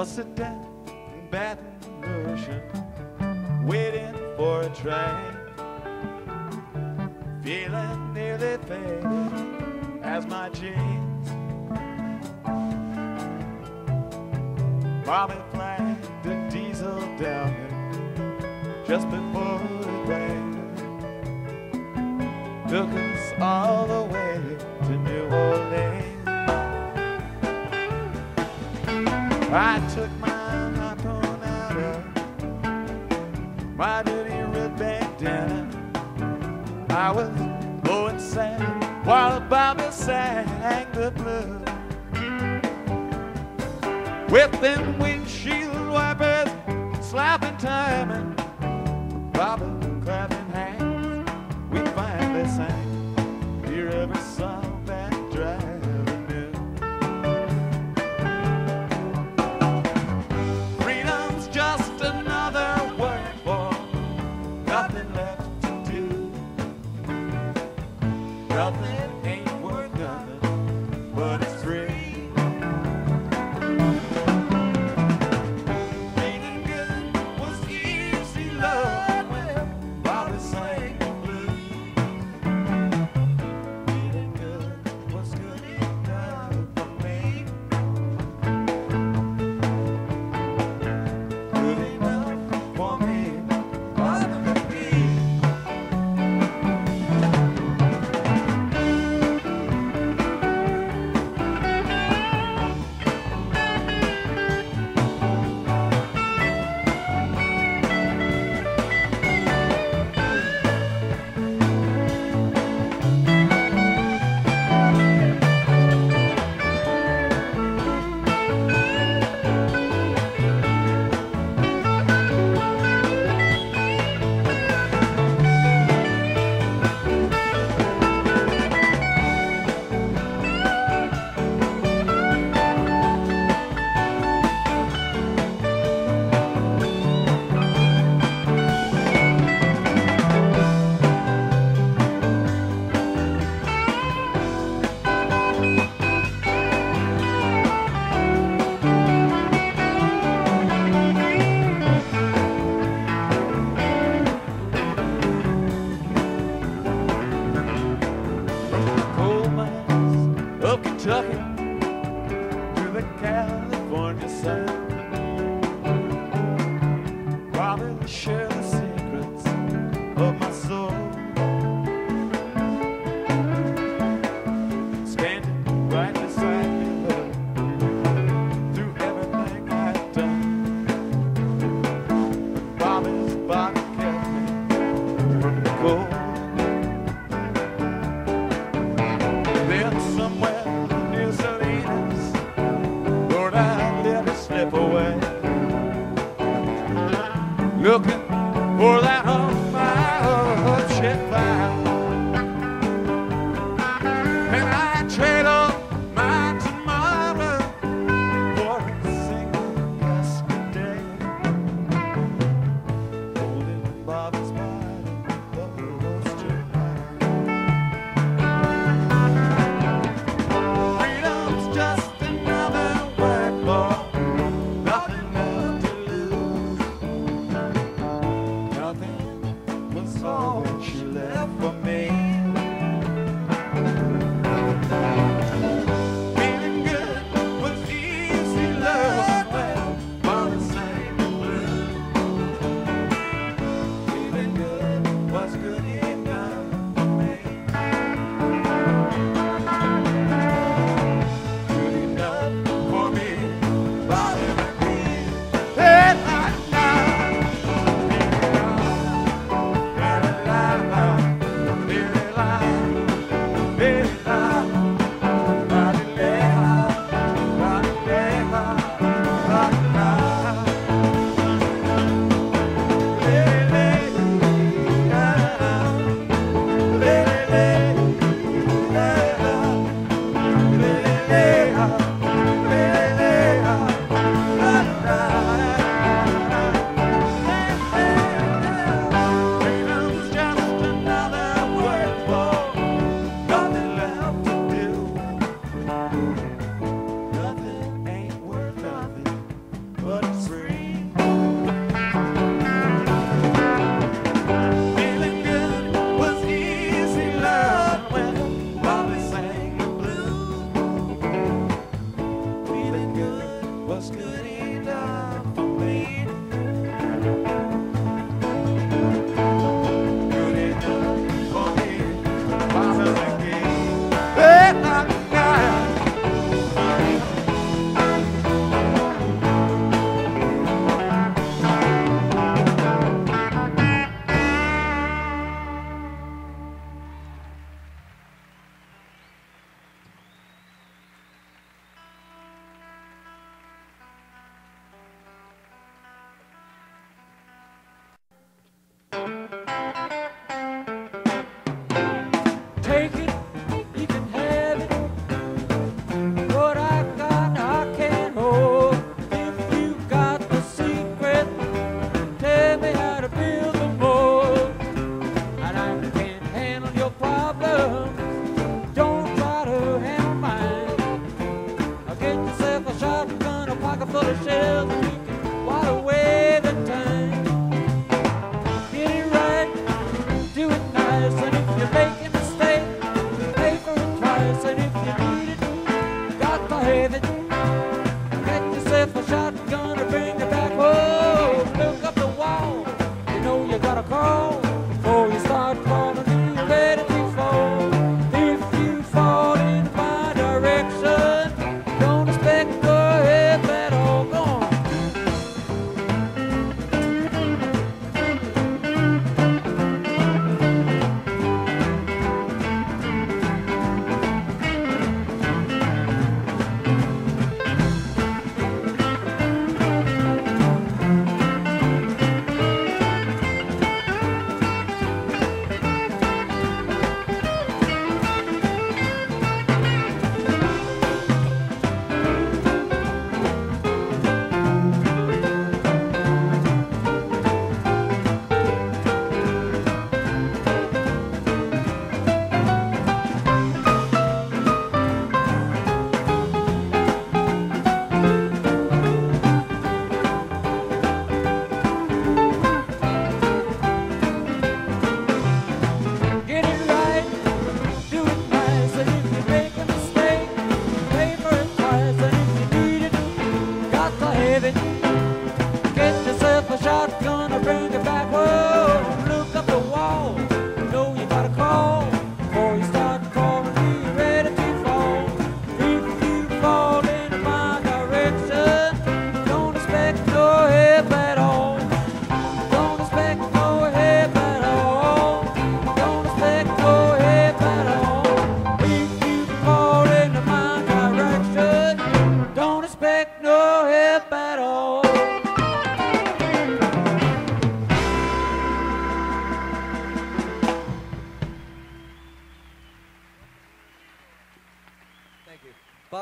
It down in Baton Rouge, waiting for a train, feeling nearly faded as my jeans. Mommy flagged a diesel down there just before it rained. Took us all the I took my harpoon out of my dirty red bandana. I was blowing sand while Bobby sang the blues. With them windshield wipers slapping time and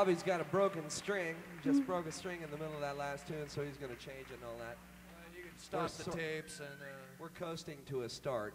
Bobby's got a broken string. Just mm. broke a string in the middle of that last tune, so he's going to change it and all that. Uh, you can stop we're the so tapes and. Uh, we're coasting to a start.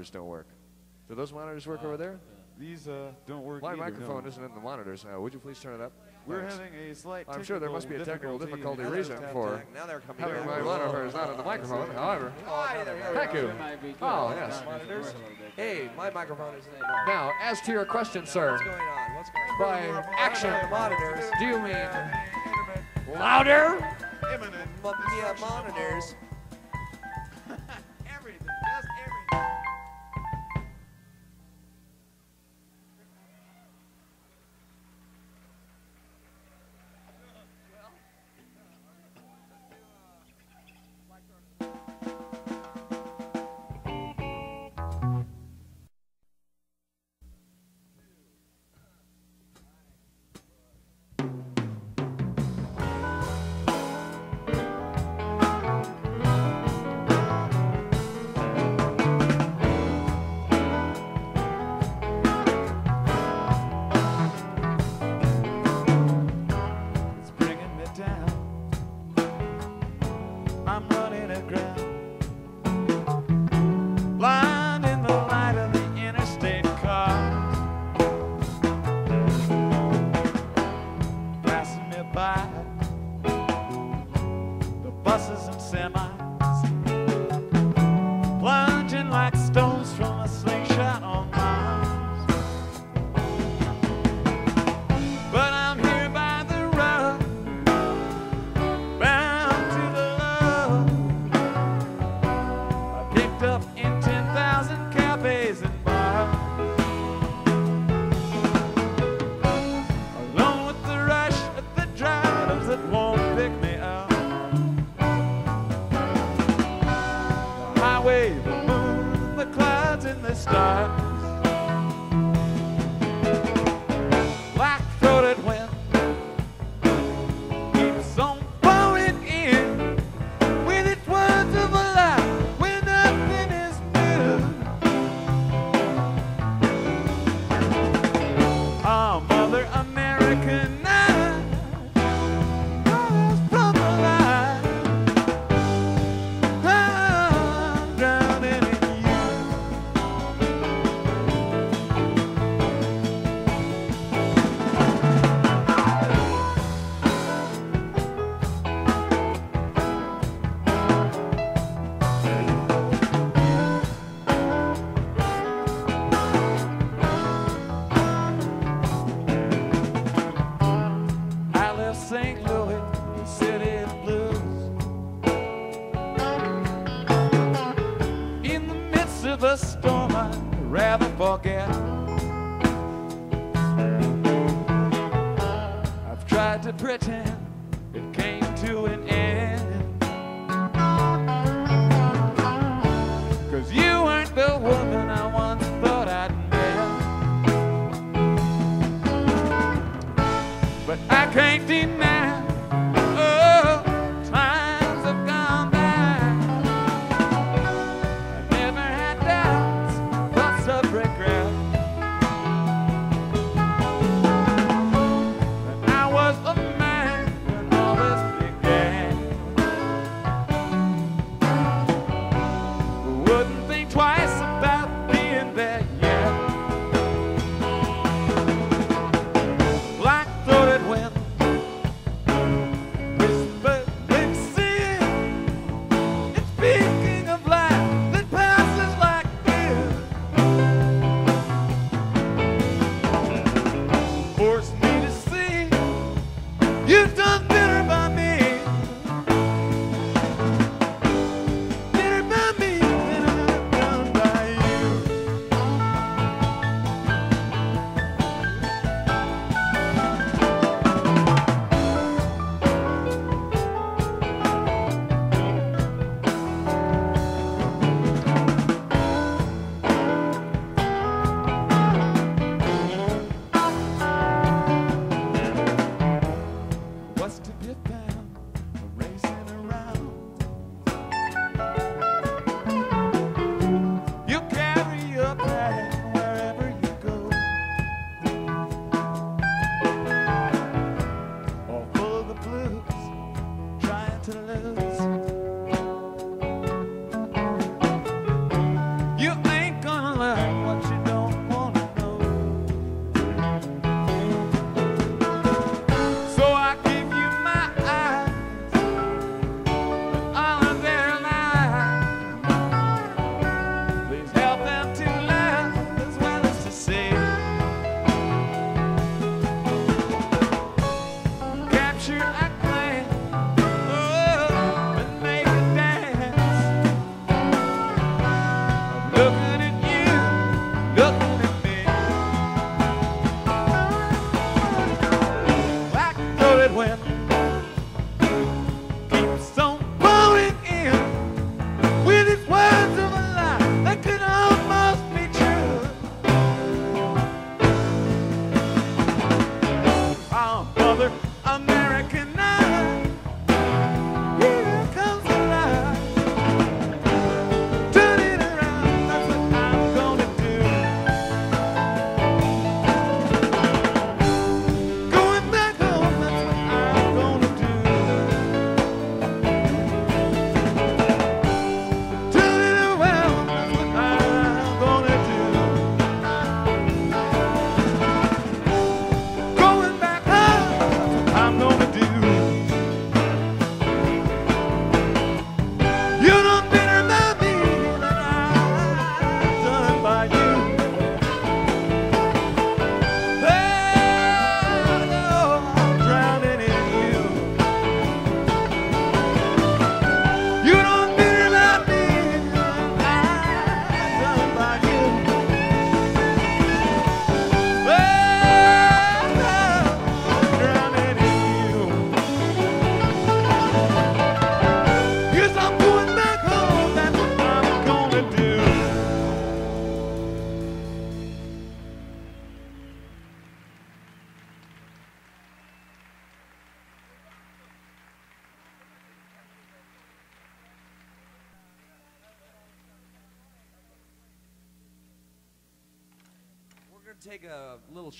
monitors don't work. Do those monitors work uh, over there? These uh, don't work. My either, microphone no. isn't in the monitors. Uh, would you please turn it up? We're Thanks. having a slight. I'm sure there must be a technical difficulty reason for now they're coming having my monitor is not in the microphone. However, thank you. Oh yes. Hey, my microphone is in. Now, as to your question, sir. What's going on? What's going on? By action, monitors. Do you mean louder? Imminent. Yeah, monitors.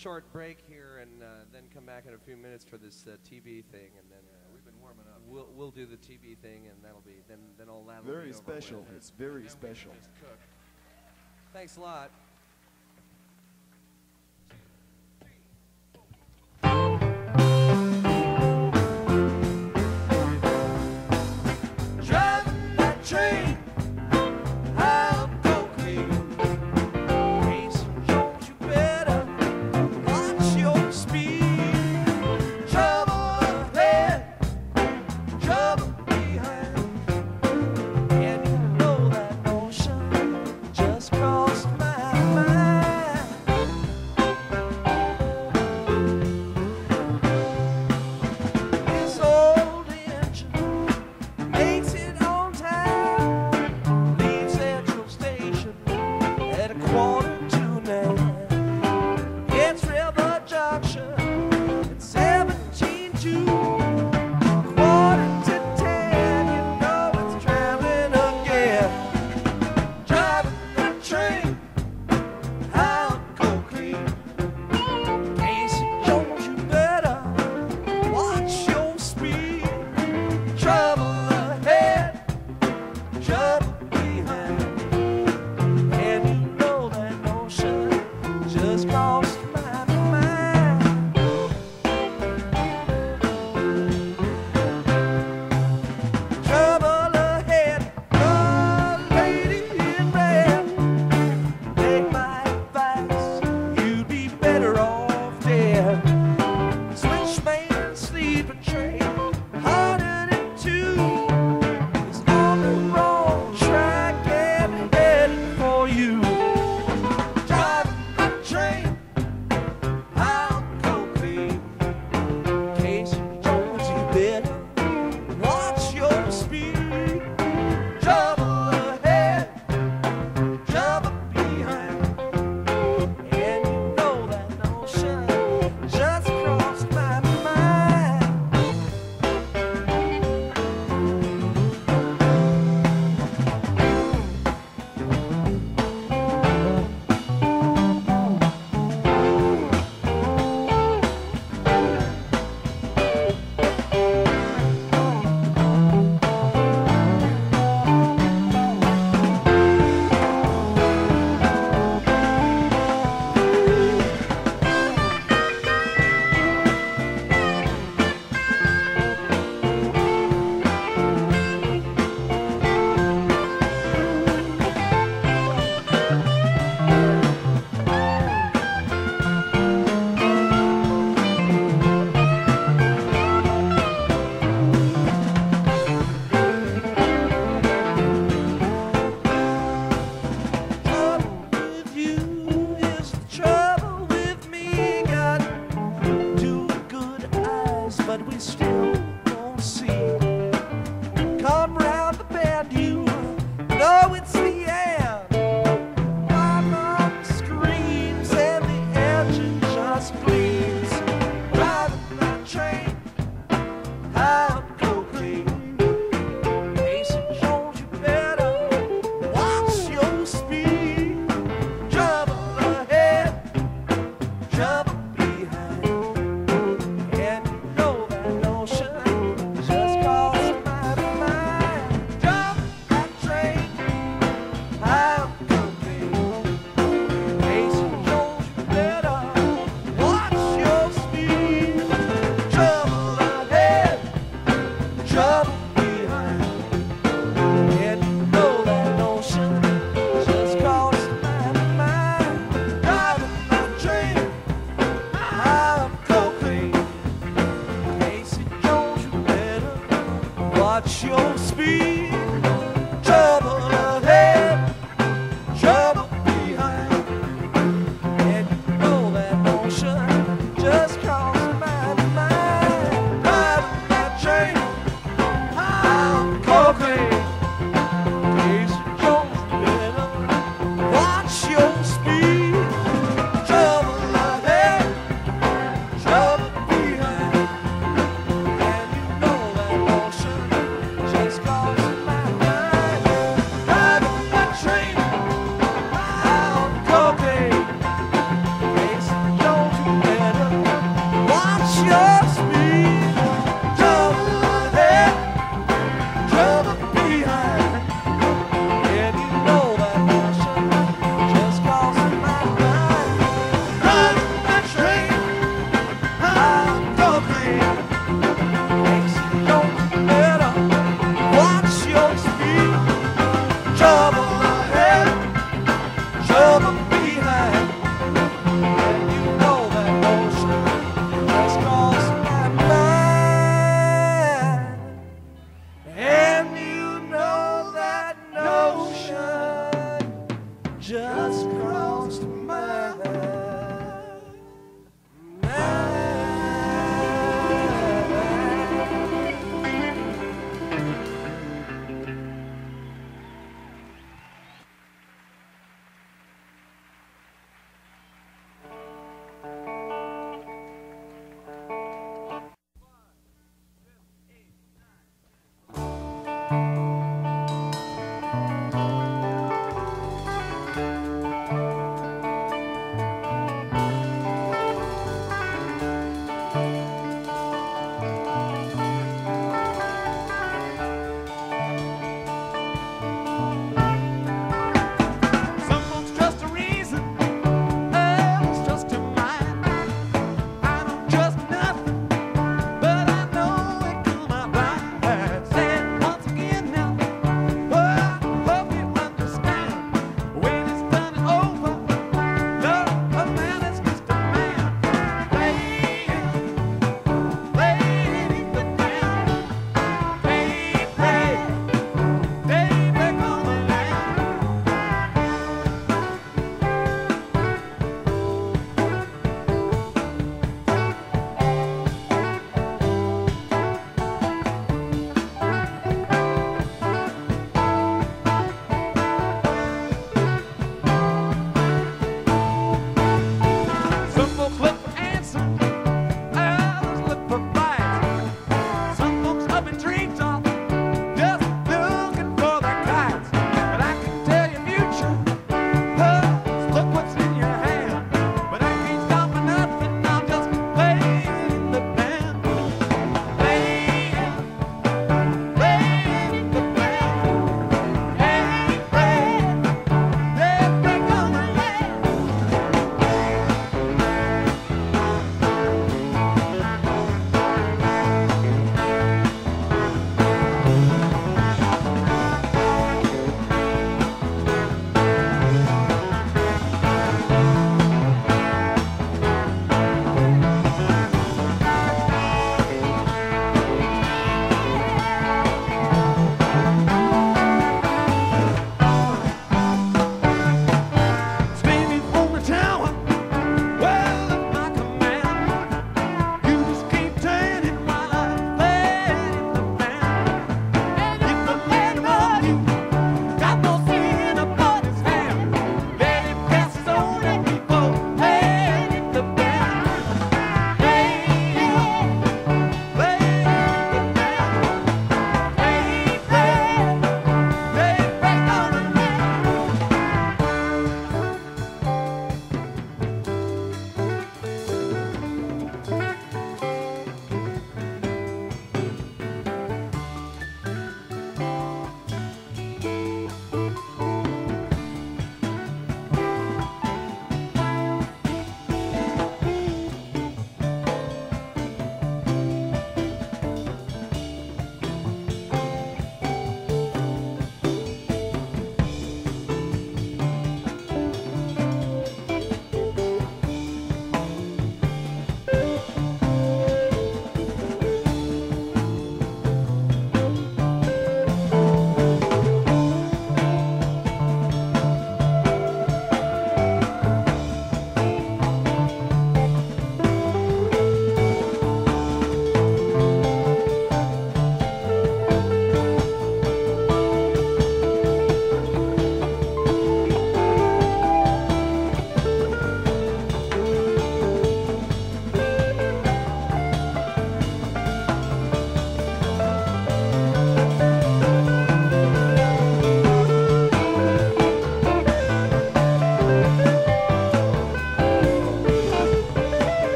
short break here and uh, then come back in a few minutes for this uh, thing, and then uh, we've been warming up. We'll we'll do the TV thing, and that'll be then then all that. Very special. It's very special. Thanks a lot.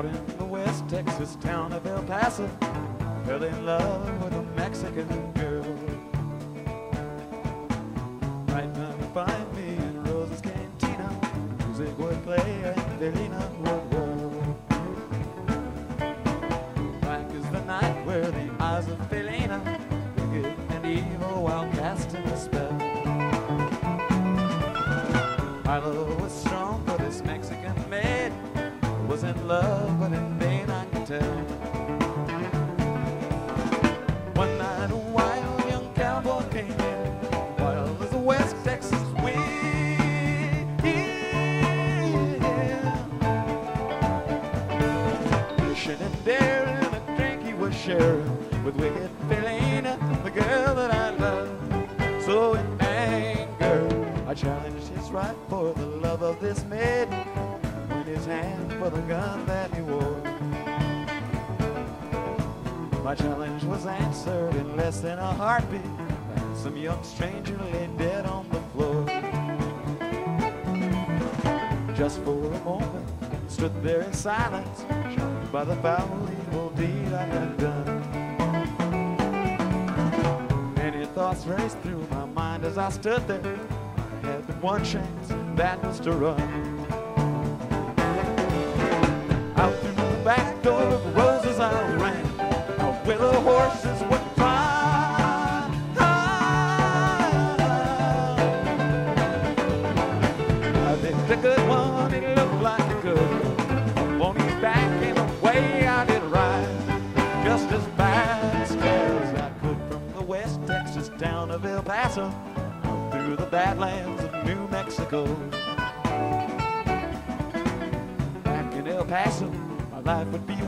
Out in the West Texas town of El Paso, fell in love with a Mexican there in silence, by the foul evil deed I had done. Many thoughts raced through my mind as I stood there. I had one chance, that was to run.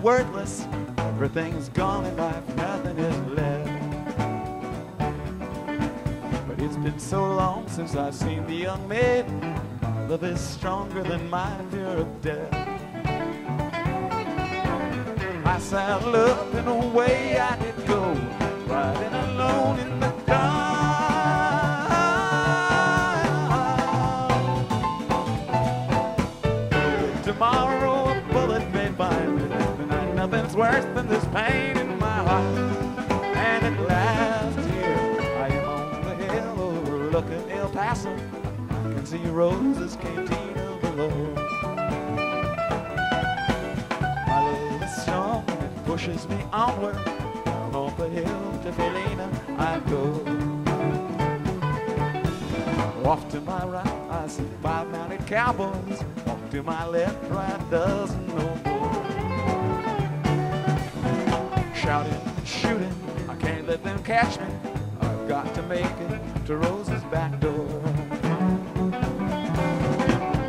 Worthless. Everything's gone in life, nothing is left. But it's been so long since I've seen the young maiden. My love is stronger than my fear of death. I saddled up and away I worse than this pain in my heart. And at last here I am on the hill overlooking El Paso. I can see Rosa's cantina below. My love is strong and pushes me onward. Down off the hill to Felina I go. Off to my right, I see five mounted cowboys. Off to my left, right dozen catch me. I've got to make it to Rosa's back door.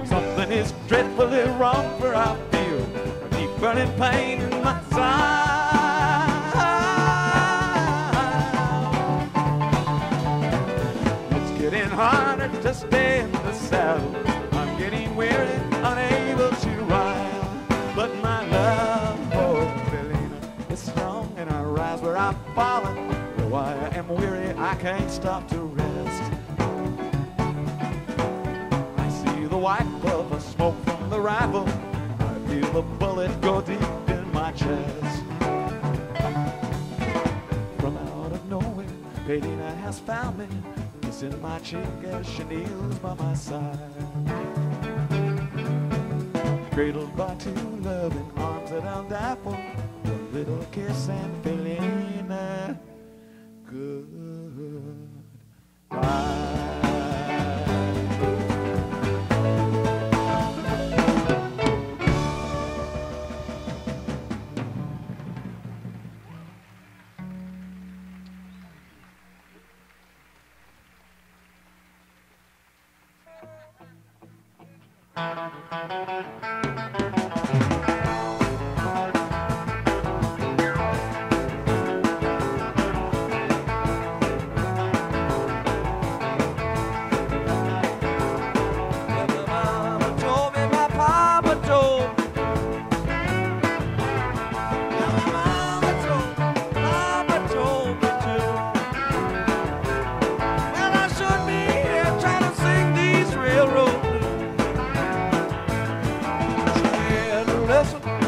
Something is dreadfully wrong, for I feel a deep burning pain in my can't stop to rest. I see the white puff of smoke from the rifle. I feel the bullet go deep in my chest. From out of nowhere, Felina has found me, kissing my cheek as she kneels by my side. Cradled by two loving arms that I'll die for, one little kiss and. paso.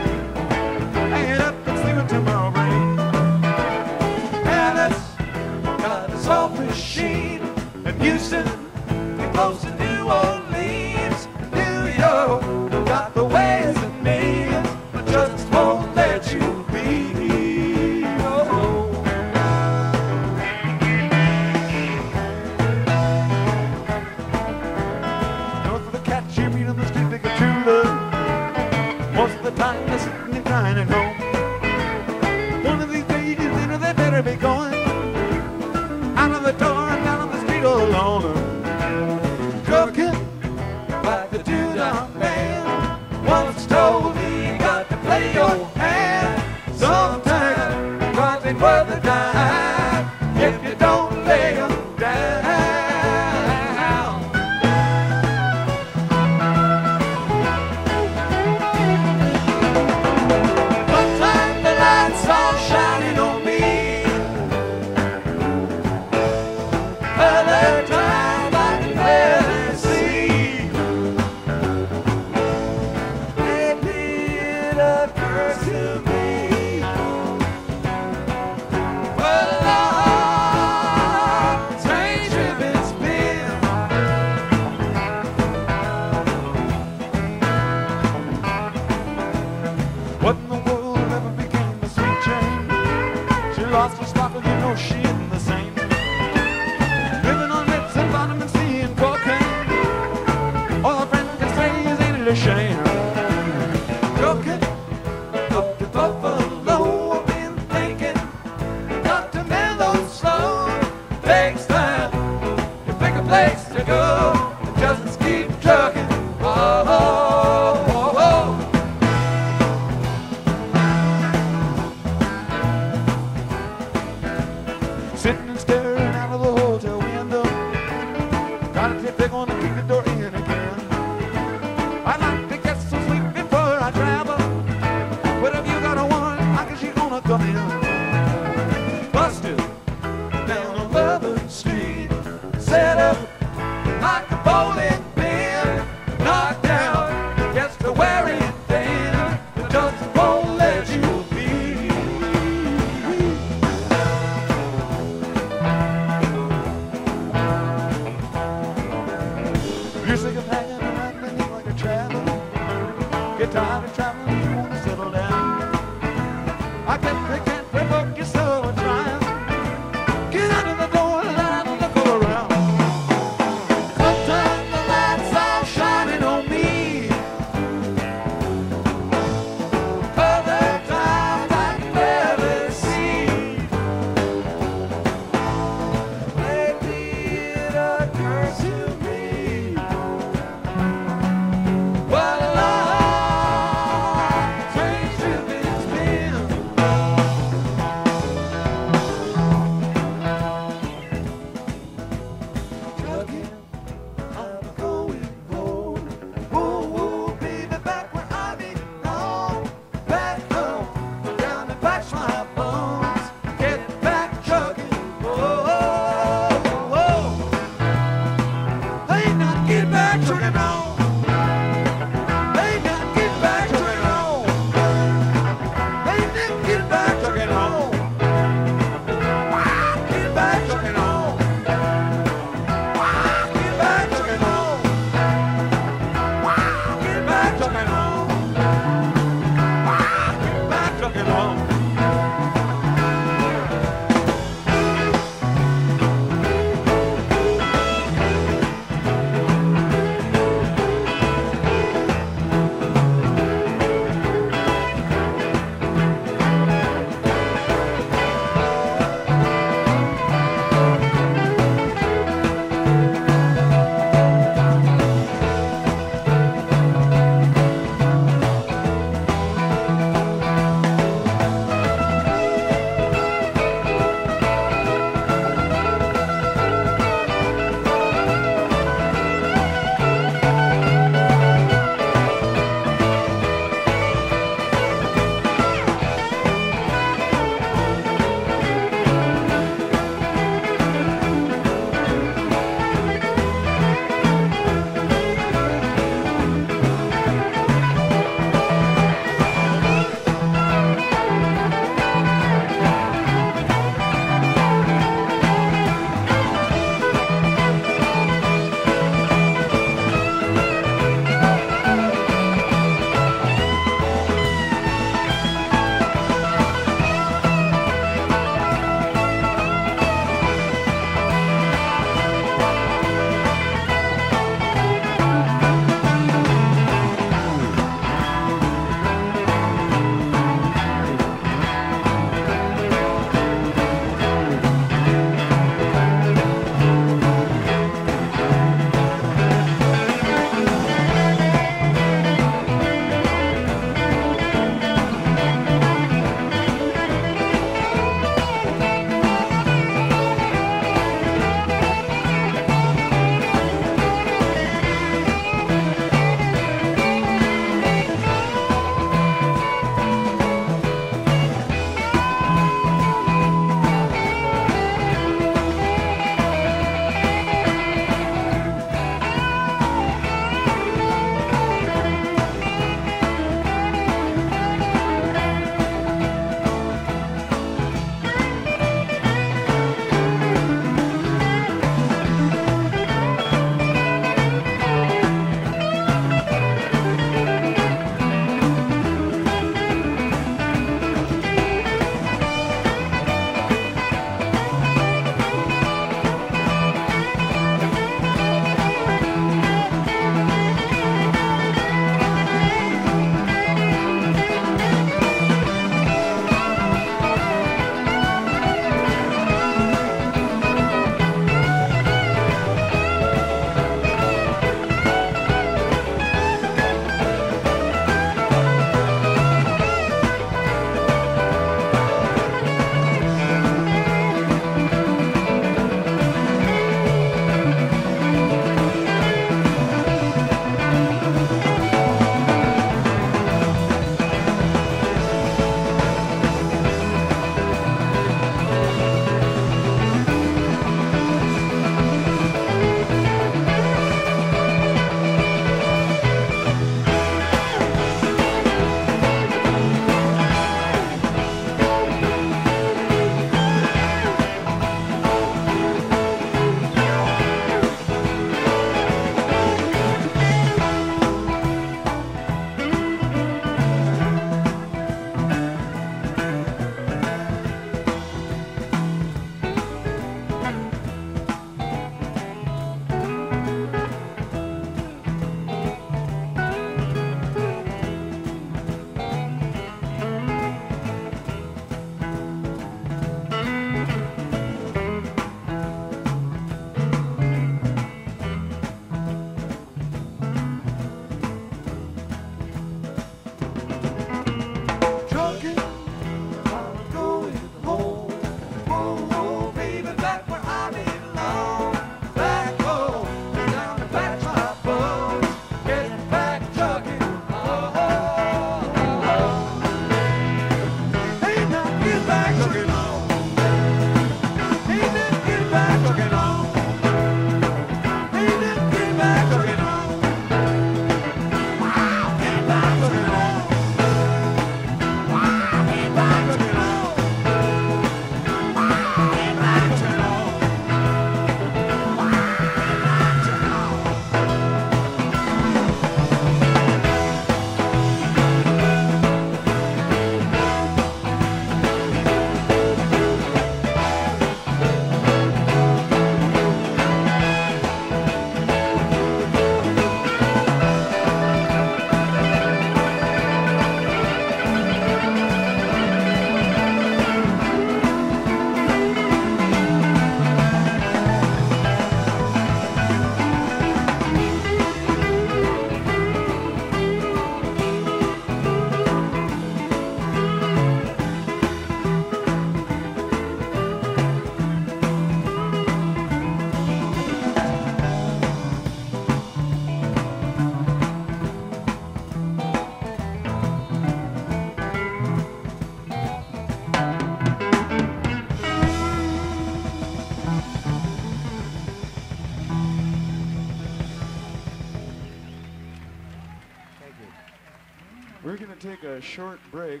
A short break,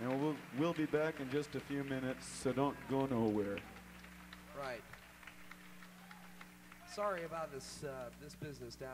and we'll, we'll be back in just a few minutes, so don't go nowhere. Right. Sorry about this uh, this business down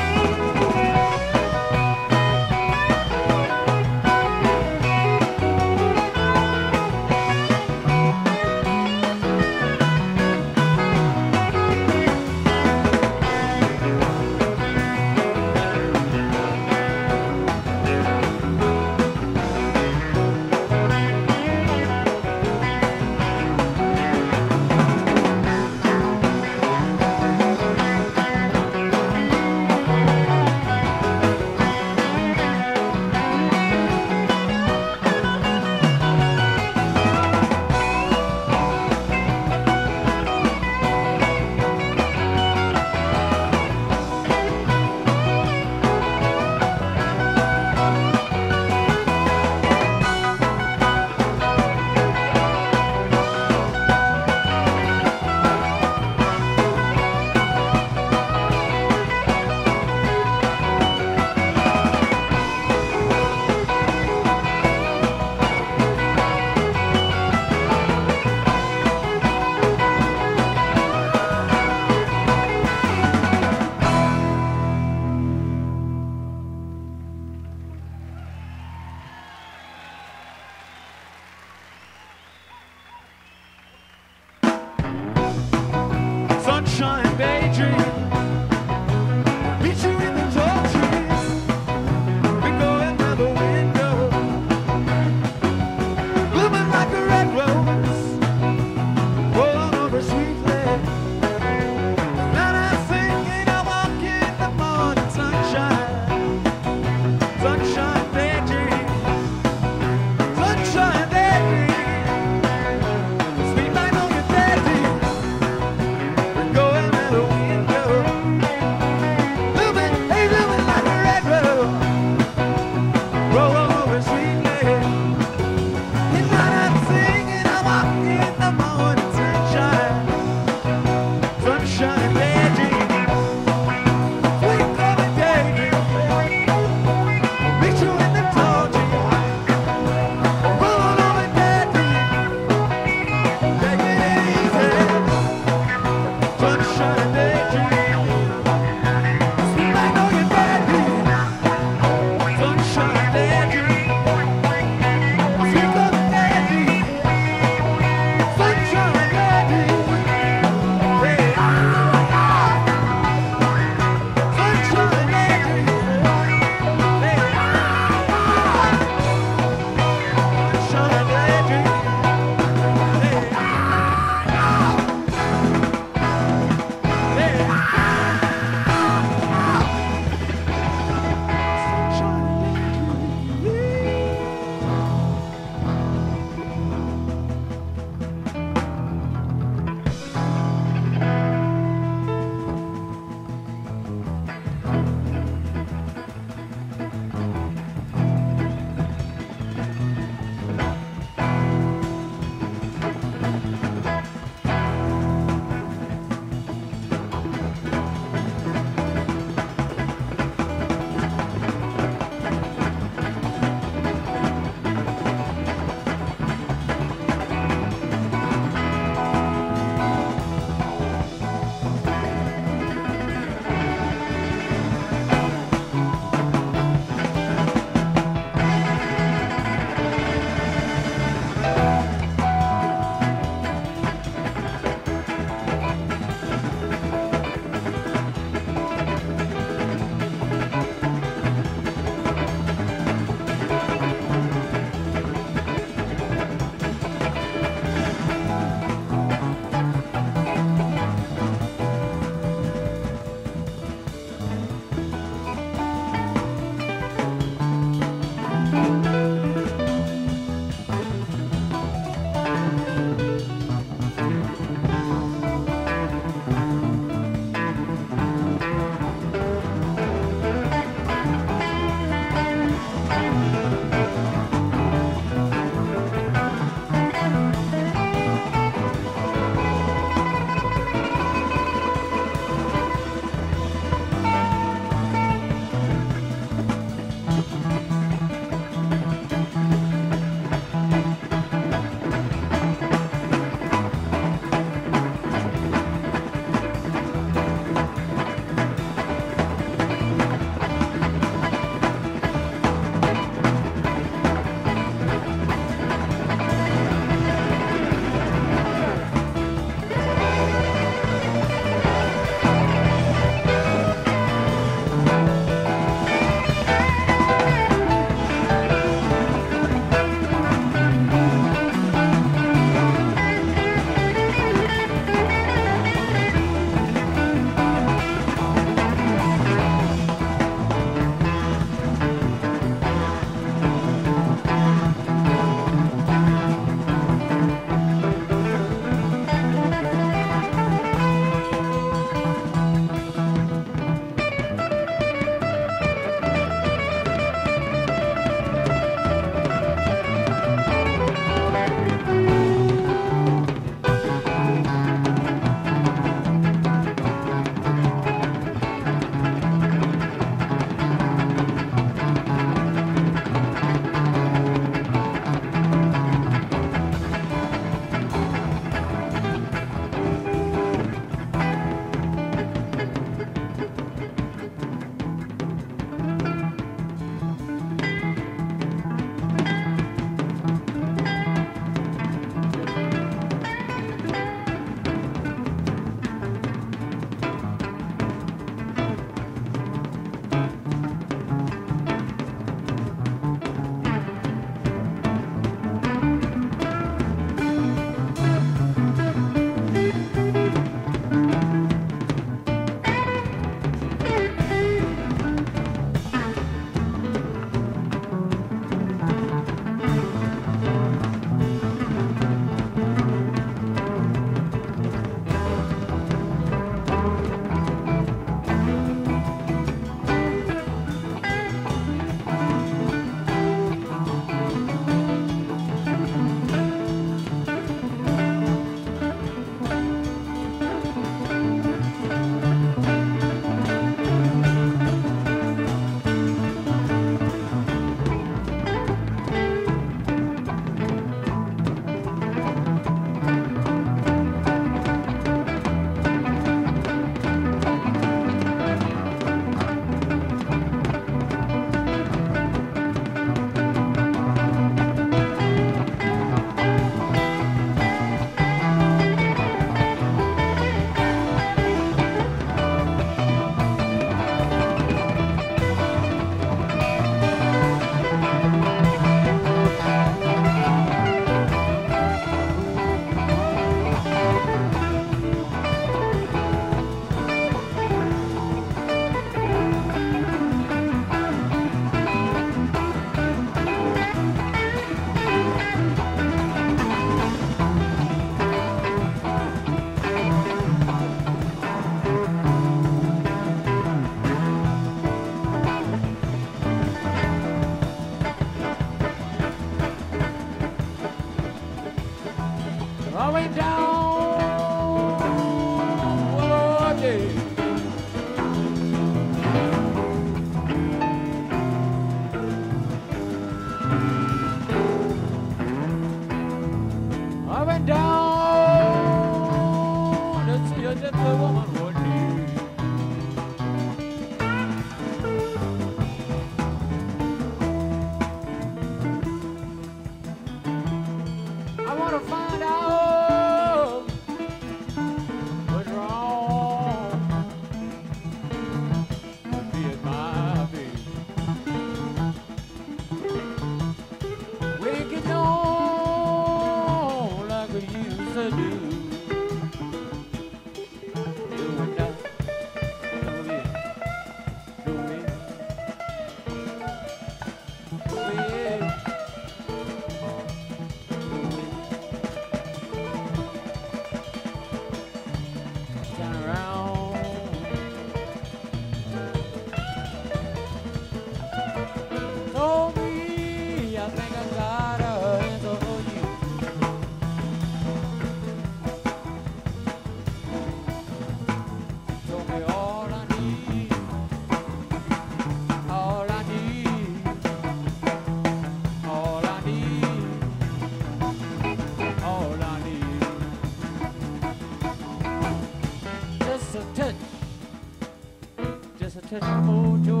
touch of mojo.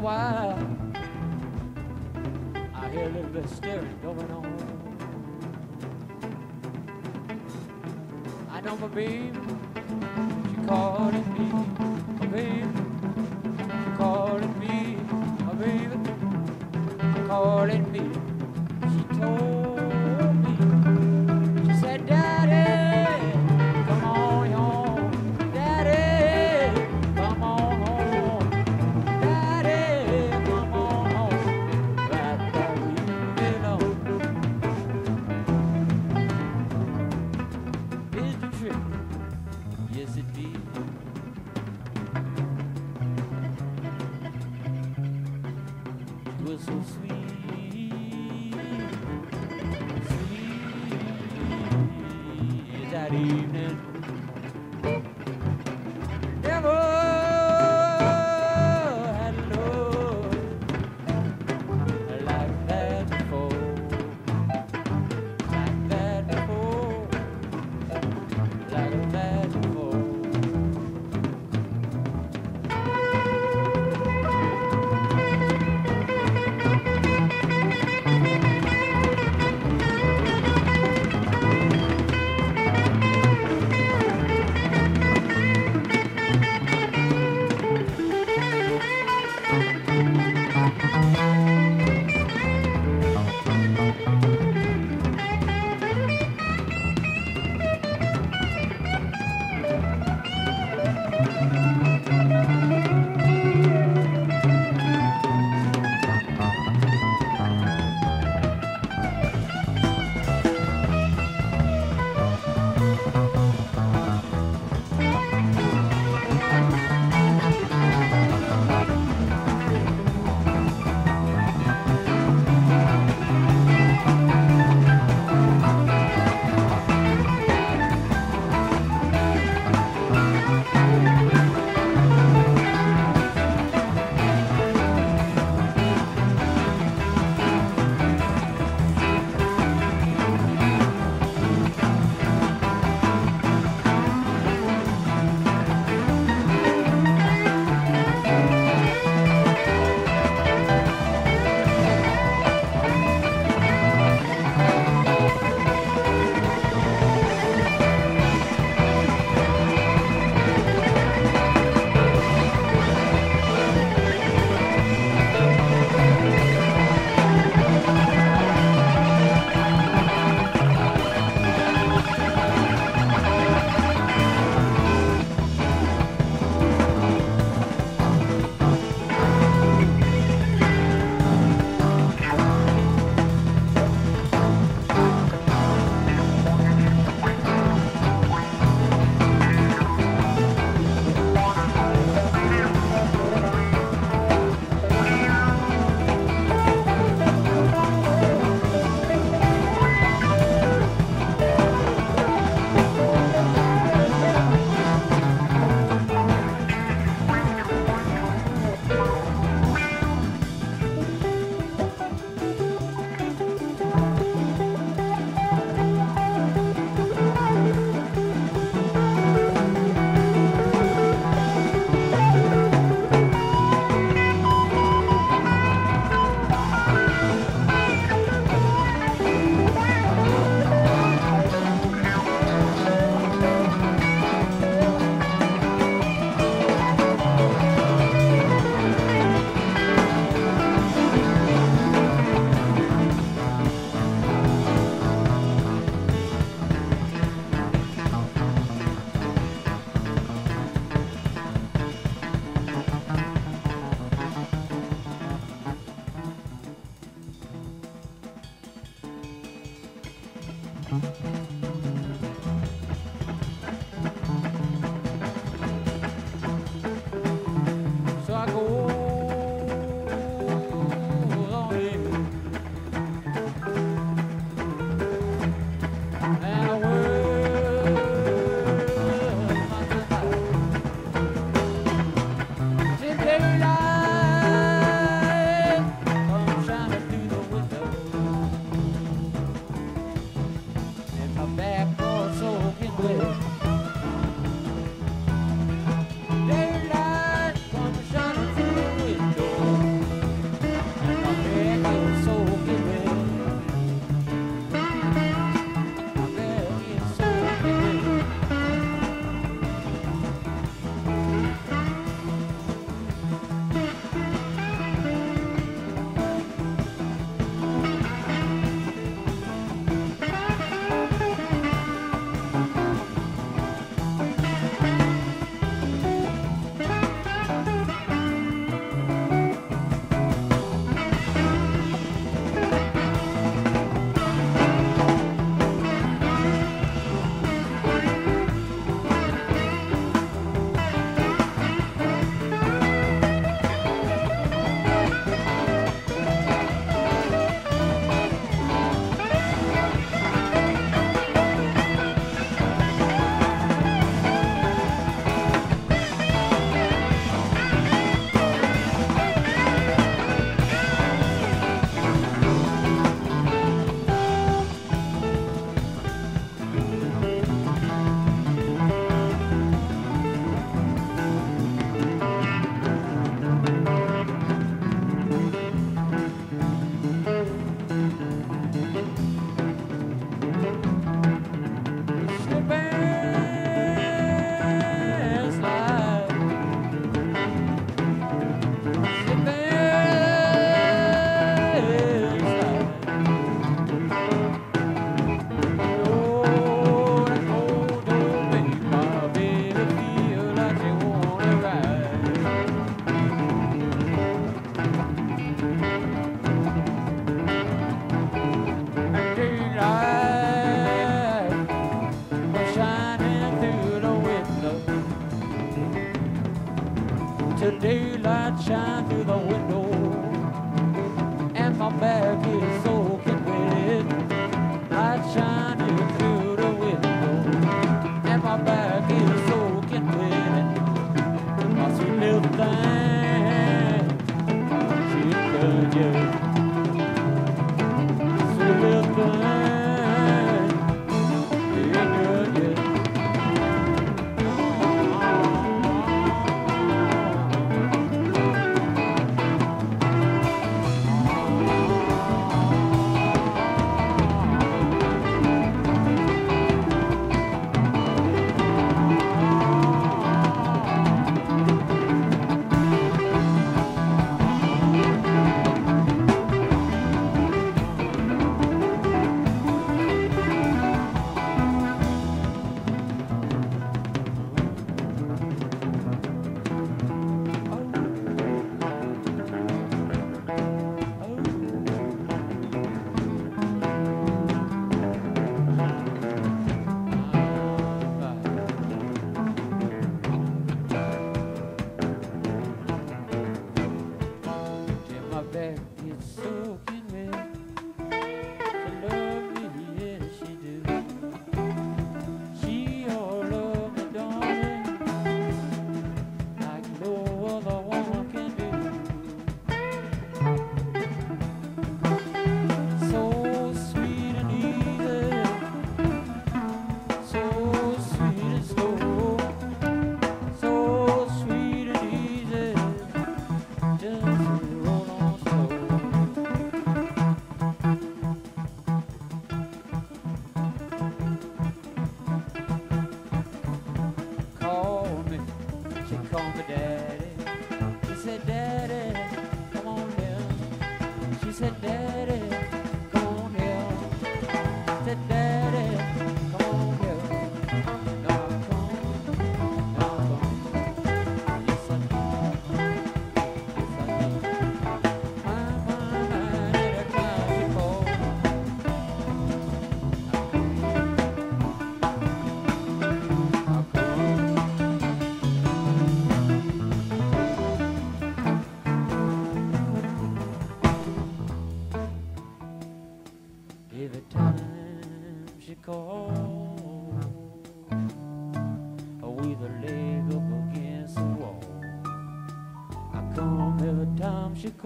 While,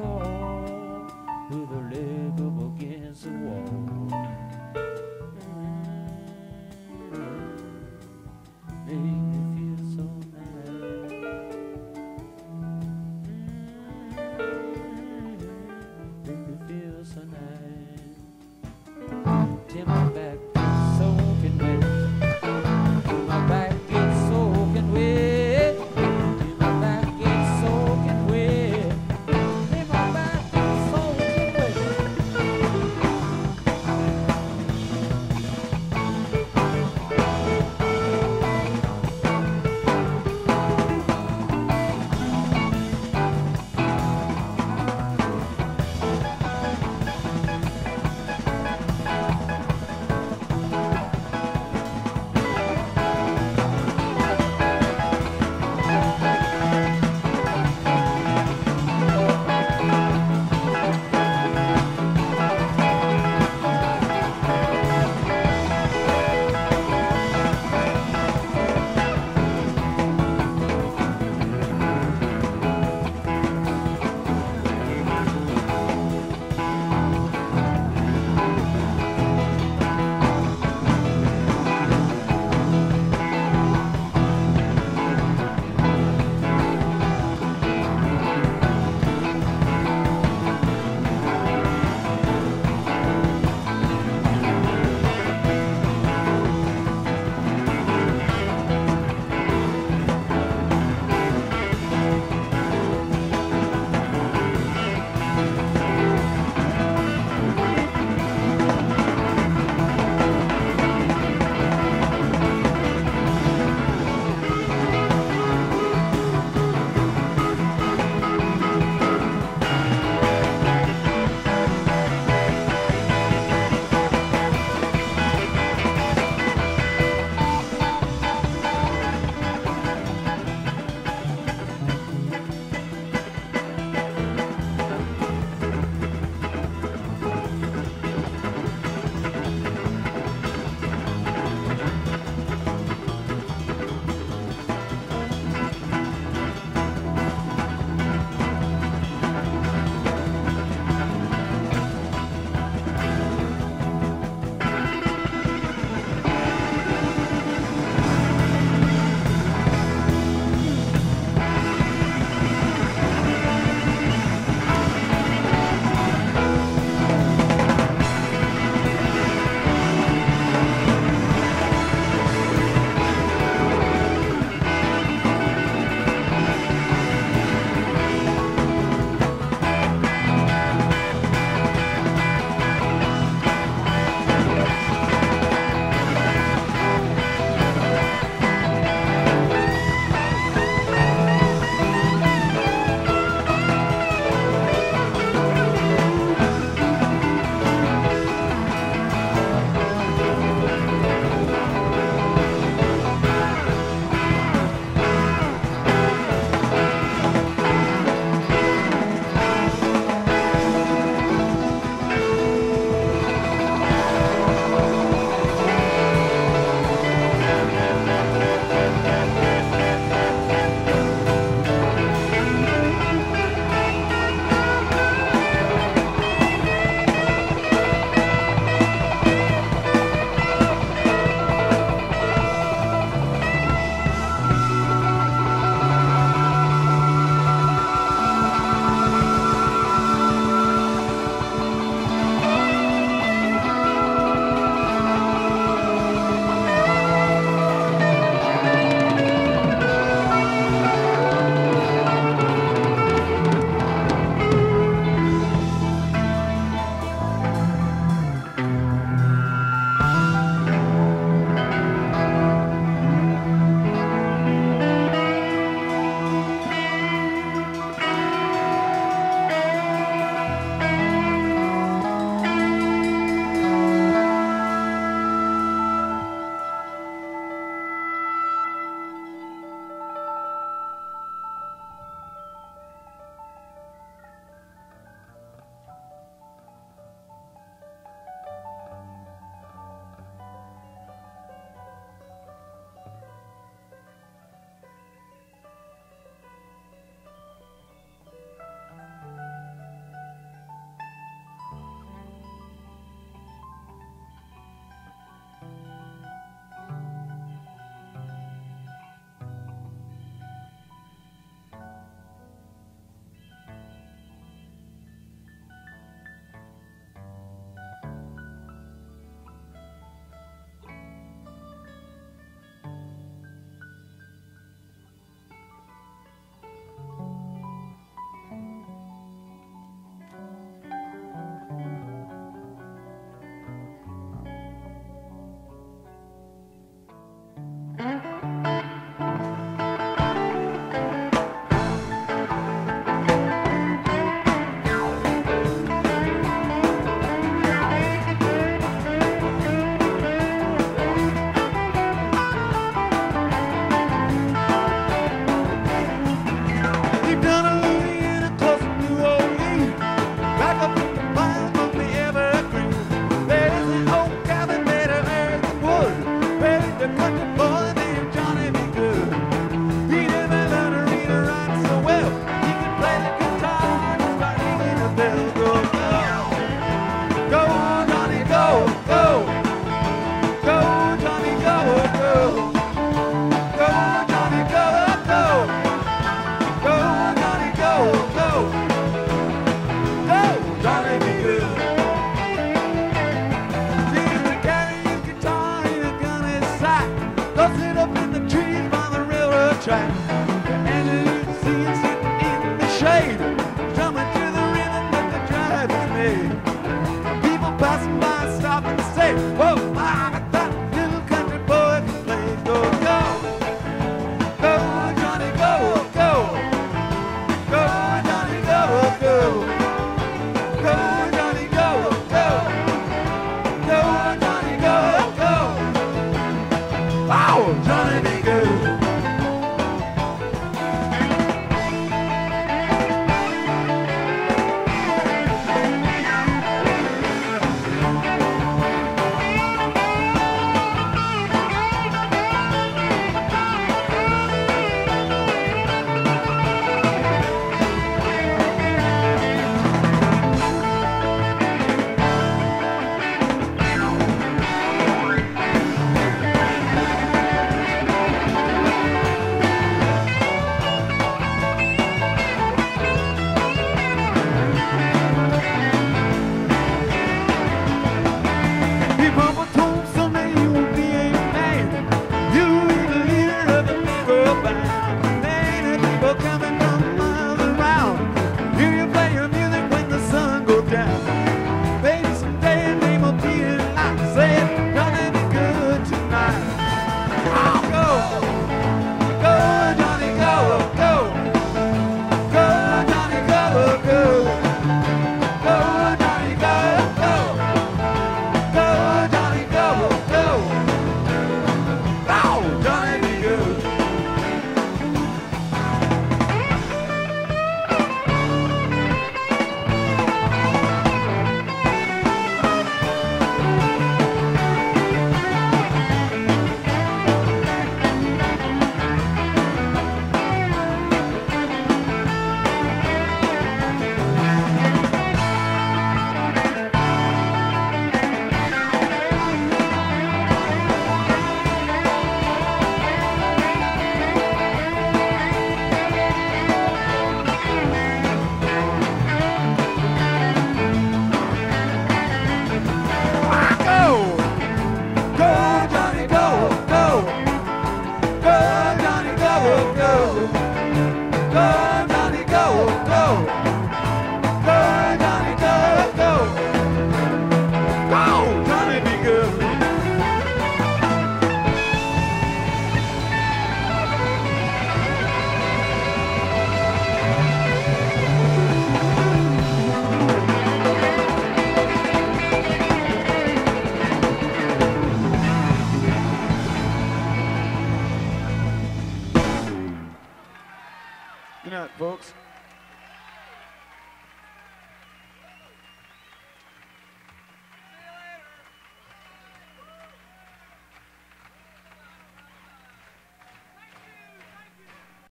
time